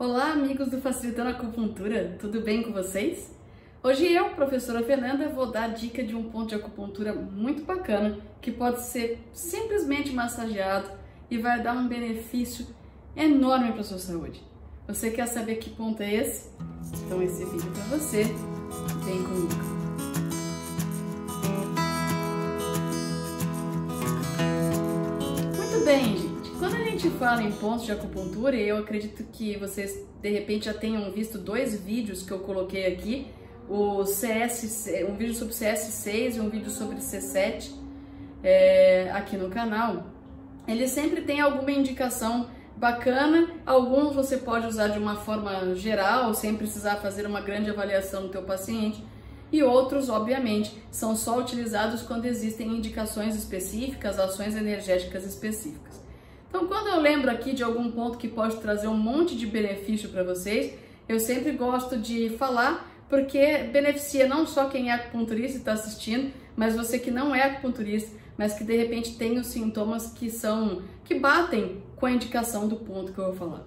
Olá, amigos do Facilitando Acupuntura, tudo bem com vocês? Hoje eu, professora Fernanda, vou dar dica de um ponto de acupuntura muito bacana que pode ser simplesmente massageado e vai dar um benefício enorme para sua saúde. Você quer saber que ponto é esse? Então esse vídeo é para você. Vem comigo. Muito bem, gente. Gente fala em pontos de acupuntura, eu acredito que vocês de repente já tenham visto dois vídeos que eu coloquei aqui, o CS, um vídeo sobre CS6 e um vídeo sobre C7 é, aqui no canal. Ele sempre tem alguma indicação bacana, alguns você pode usar de uma forma geral, sem precisar fazer uma grande avaliação do teu paciente, e outros, obviamente, são só utilizados quando existem indicações específicas, ações energéticas específicas. Então, quando eu lembro aqui de algum ponto que pode trazer um monte de benefício para vocês, eu sempre gosto de falar porque beneficia não só quem é acupunturista e está assistindo, mas você que não é acupunturista, mas que de repente tem os sintomas que são que batem com a indicação do ponto que eu vou falar.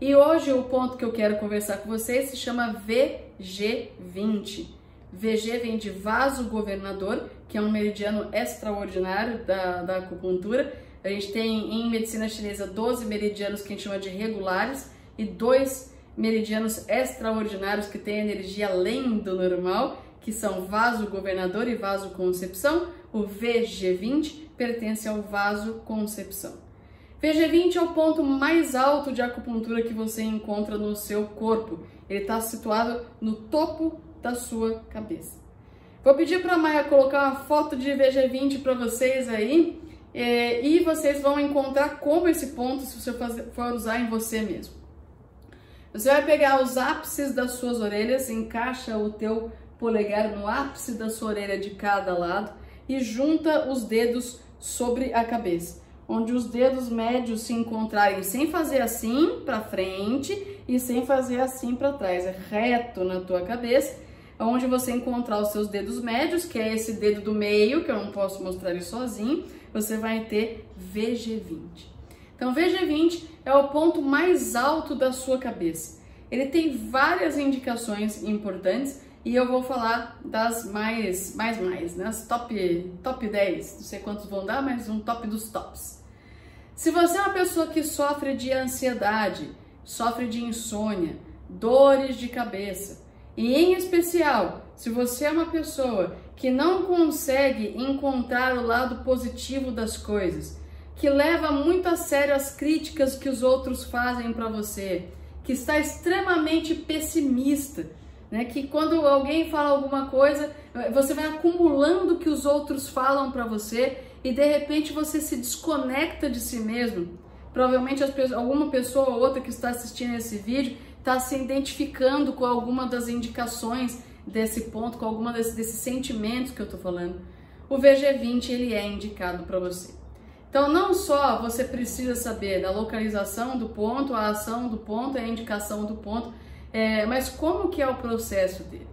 E hoje o ponto que eu quero conversar com vocês se chama VG20. VG vem de vaso governador, que é um meridiano extraordinário da, da acupuntura. A gente tem em medicina chinesa 12 meridianos que a gente chama de regulares e dois meridianos extraordinários que têm energia além do normal, que são vaso governador e vaso concepção. O VG20 pertence ao vaso concepção. VG20 é o ponto mais alto de acupuntura que você encontra no seu corpo. Ele está situado no topo da sua cabeça. Vou pedir para a Maia colocar uma foto de VG20 para vocês aí é, e vocês vão encontrar como esse ponto, se você for usar em você mesmo. Você vai pegar os ápices das suas orelhas, encaixa o teu polegar no ápice da sua orelha de cada lado e junta os dedos sobre a cabeça, onde os dedos médios se encontrarem sem fazer assim para frente e sem fazer assim para trás, é reto na tua cabeça onde você encontrar os seus dedos médios, que é esse dedo do meio, que eu não posso mostrar ele sozinho, você vai ter VG20. Então, VG20 é o ponto mais alto da sua cabeça. Ele tem várias indicações importantes e eu vou falar das mais, mais, mais, né? As top, top 10, não sei quantos vão dar, mas um top dos tops. Se você é uma pessoa que sofre de ansiedade, sofre de insônia, dores de cabeça, e em especial, se você é uma pessoa que não consegue encontrar o lado positivo das coisas, que leva muito a sério as críticas que os outros fazem para você, que está extremamente pessimista, né? Que quando alguém fala alguma coisa, você vai acumulando o que os outros falam para você e de repente você se desconecta de si mesmo. Provavelmente pessoas, alguma pessoa ou outra que está assistindo esse vídeo está se identificando com alguma das indicações desse ponto, com alguma desses, desses sentimentos que eu estou falando, o VG20 ele é indicado para você. Então, não só você precisa saber da localização do ponto, a ação do ponto, a indicação do ponto, é, mas como que é o processo dele.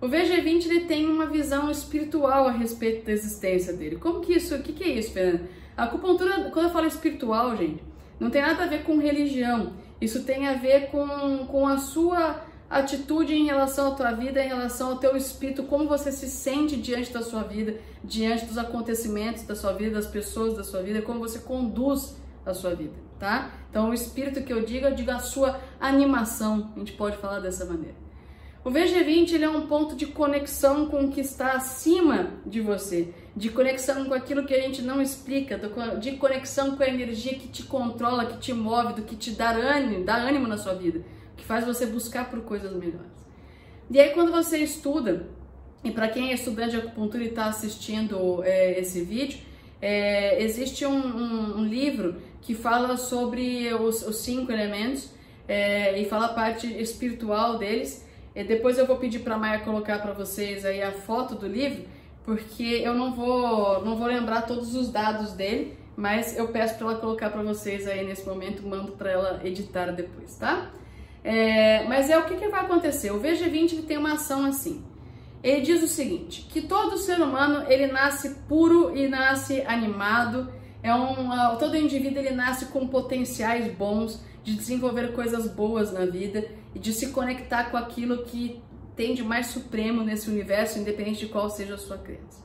O VG20 ele tem uma visão espiritual a respeito da existência dele. Como que isso, o que, que é isso, Fernanda? A acupuntura, quando eu falo espiritual, gente, não tem nada a ver com religião. Isso tem a ver com, com a sua atitude em relação à tua vida, em relação ao teu espírito, como você se sente diante da sua vida, diante dos acontecimentos da sua vida, das pessoas da sua vida, como você conduz a sua vida, tá? Então, o espírito que eu digo, eu digo a sua animação, a gente pode falar dessa maneira. O VG20 ele é um ponto de conexão com o que está acima de você, de conexão com aquilo que a gente não explica, de conexão com a energia que te controla, que te move, do que te dá ânimo, dá ânimo na sua vida, que faz você buscar por coisas melhores. E aí quando você estuda, e para quem é estudante de acupuntura e está assistindo é, esse vídeo, é, existe um, um, um, livro que fala sobre os, os cinco elementos é, e fala a parte espiritual deles e depois eu vou pedir para a Maia colocar para vocês aí a foto do livro, porque eu não vou, não vou lembrar todos os dados dele, mas eu peço para ela colocar para vocês aí nesse momento, mando para ela editar depois, tá? É, mas é o que, que vai acontecer. O VG20 tem uma ação assim. Ele diz o seguinte, que todo ser humano ele nasce puro e nasce animado. É um, todo indivíduo ele nasce com potenciais bons de desenvolver coisas boas na vida e de se conectar com aquilo que tem de mais supremo nesse universo, independente de qual seja a sua crença.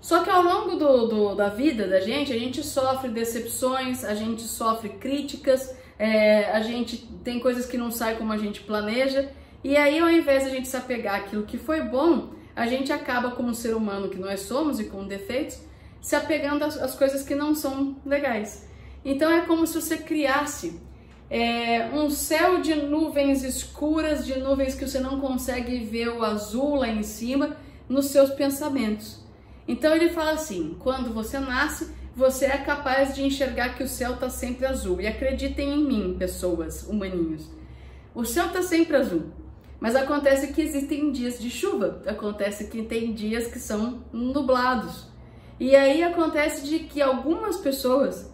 Só que ao longo do, do, da vida da gente, a gente sofre decepções, a gente sofre críticas, é, a gente tem coisas que não saem como a gente planeja, e aí ao invés de a gente se apegar àquilo que foi bom, a gente acaba como ser humano que nós somos e com defeitos, se apegando às, às coisas que não são legais. Então é como se você criasse é, um céu de nuvens escuras, de nuvens que você não consegue ver o azul lá em cima, nos seus pensamentos. Então ele fala assim: quando você nasce, você é capaz de enxergar que o céu está sempre azul. E acreditem em mim, pessoas, humaninhos. O céu está sempre azul. Mas acontece que existem dias de chuva, acontece que tem dias que são nublados. E aí acontece de que algumas pessoas,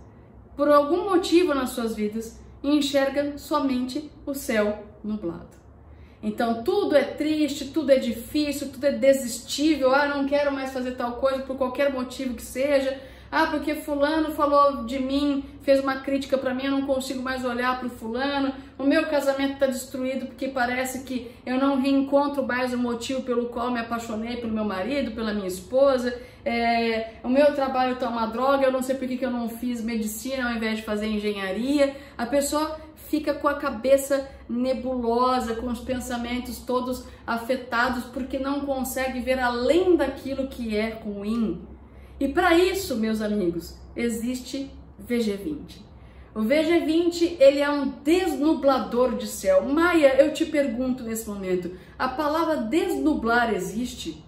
por algum motivo nas suas vidas, enxergam somente o céu nublado. Então tudo é triste, tudo é difícil, tudo é desistível. Ah, não quero mais fazer tal coisa por qualquer motivo que seja. Ah, porque fulano falou de mim, fez uma crítica para mim, eu não consigo mais olhar para o fulano. O meu casamento está destruído porque parece que eu não reencontro mais o motivo pelo qual me apaixonei pelo meu marido, pela minha esposa. É, o meu trabalho está uma droga, eu não sei por que, que eu não fiz medicina ao invés de fazer engenharia. A pessoa fica com a cabeça nebulosa, com os pensamentos todos afetados, porque não consegue ver além daquilo que é ruim. E para isso, meus amigos, existe VG20. O VG20 ele é um desnublador de céu. Maia, eu te pergunto nesse momento, a palavra desnublar existe?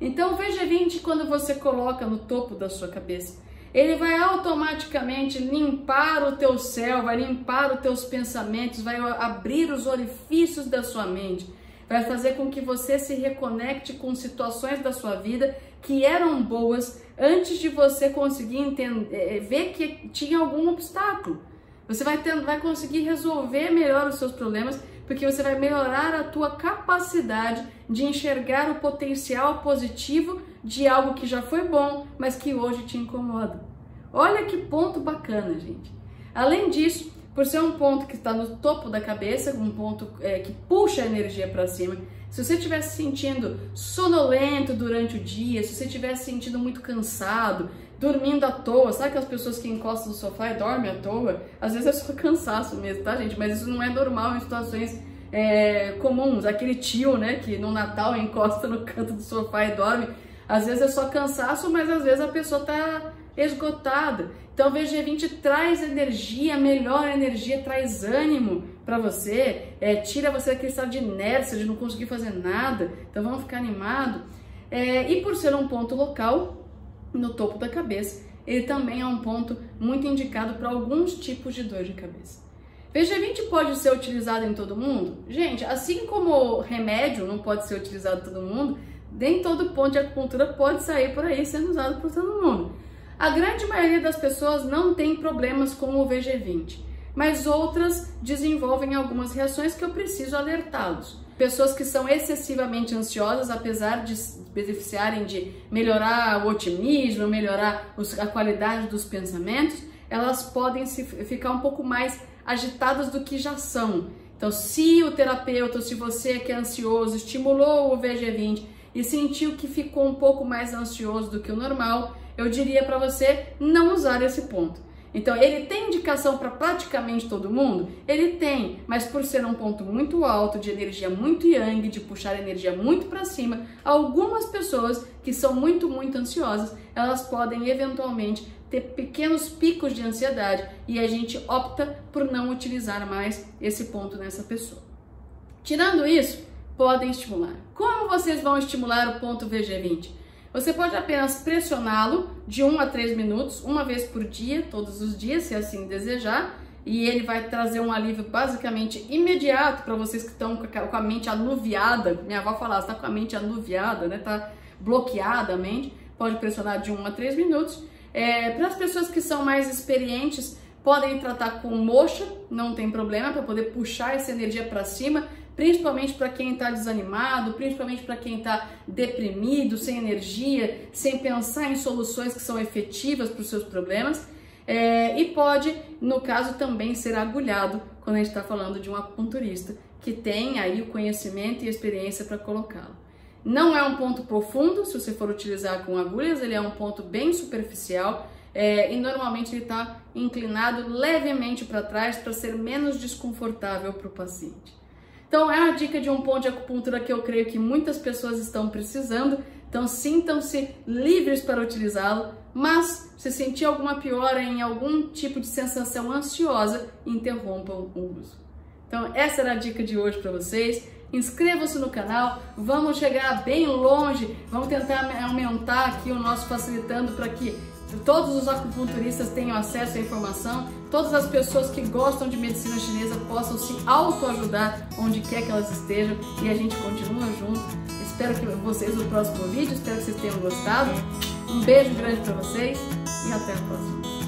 Então o VG20 quando você coloca no topo da sua cabeça, ele vai automaticamente limpar o teu céu, vai limpar os teus pensamentos, vai abrir os orifícios da sua mente vai fazer com que você se reconecte com situações da sua vida que eram boas antes de você conseguir entender, eh, ver que tinha algum obstáculo. Você vai, ter, vai conseguir resolver melhor os seus problemas porque você vai melhorar a tua capacidade de enxergar o potencial positivo de algo que já foi bom, mas que hoje te incomoda. Olha que ponto bacana, gente. Além disso, por ser um ponto que está no topo da cabeça, um ponto é, que puxa a energia para cima. Se você estiver se sentindo sonolento durante o dia, se você estiver se sentindo muito cansado, dormindo à toa, sabe aquelas pessoas que encostam no sofá e dormem à toa? Às vezes é só cansaço mesmo, tá, gente? Mas isso não é normal em situações é, comuns. Aquele tio, né, que no Natal encosta no canto do sofá e dorme. Às vezes é só cansaço, mas às vezes a pessoa tá esgotada. Então o VG20 traz energia, melhora energia, traz ânimo para você, é, tira você daquele estado de inércia, de não conseguir fazer nada. Então vamos ficar animado. É, e por ser um ponto local, no topo da cabeça, ele também é um ponto muito indicado para alguns tipos de dor de cabeça. VG20 pode ser utilizado em todo mundo? Gente, assim como remédio não pode ser utilizado em todo mundo, nem todo ponto de acupuntura pode sair por aí sendo usado por todo mundo. A grande maioria das pessoas não tem problemas com o VG20, mas outras desenvolvem algumas reações que eu preciso alertá-los. Pessoas que são excessivamente ansiosas, apesar de beneficiarem de melhorar o otimismo, melhorar a qualidade dos pensamentos, elas podem se, ficar um pouco mais agitadas do que já são. Então, se o terapeuta, se você que é ansioso, estimulou o VG20 e sentiu que ficou um pouco mais ansioso do que o normal, eu diria para você não usar esse ponto. Então, ele tem indicação para praticamente todo mundo? Ele tem, mas por ser um ponto muito alto, de energia muito yang, de puxar energia muito para cima, algumas pessoas que são muito, muito ansiosas, elas podem eventualmente ter pequenos picos de ansiedade e a gente opta por não utilizar mais esse ponto nessa pessoa. Tirando isso, podem estimular. Como vocês vão estimular o ponto VG20? Você pode apenas pressioná-lo de 1 a 3 minutos, uma vez por dia, todos os dias, se assim desejar, e ele vai trazer um alívio basicamente imediato para vocês que estão com a mente anuviada. Minha avó falava, está com a mente anuviada, né? Tá bloqueada a mente. Pode pressionar de 1 a 3 minutos. É, para as pessoas que são mais experientes, podem tratar com mocha, não tem problema, para poder puxar essa energia para cima principalmente para quem está desanimado, principalmente para quem está deprimido, sem energia, sem pensar em soluções que são efetivas para os seus problemas. É, e pode, no caso, também ser agulhado quando a gente está falando de um acupunturista que tem aí o conhecimento e experiência para colocá-lo. Não é um ponto profundo, se você for utilizar com agulhas, ele é um ponto bem superficial é, e normalmente ele está inclinado levemente para trás para ser menos desconfortável para o paciente. Então é uma dica de um ponto de acupuntura que eu creio que muitas pessoas estão precisando, então sintam-se livres para utilizá-lo mas se sentir alguma piora em algum tipo de sensação ansiosa, interrompam o uso. Então, essa era a dica de hoje para vocês. Inscreva-se no canal, vamos chegar bem longe, vamos tentar aumentar aqui o nosso facilitando para que todos os acupunturistas tenham acesso à informação, todas as pessoas que gostam de medicina chinesa possam se autoajudar onde quer que elas estejam e a gente continua junto. Espero que vocês no próximo vídeo, espero que vocês tenham gostado. Um beijo grande para vocês e até a próxima.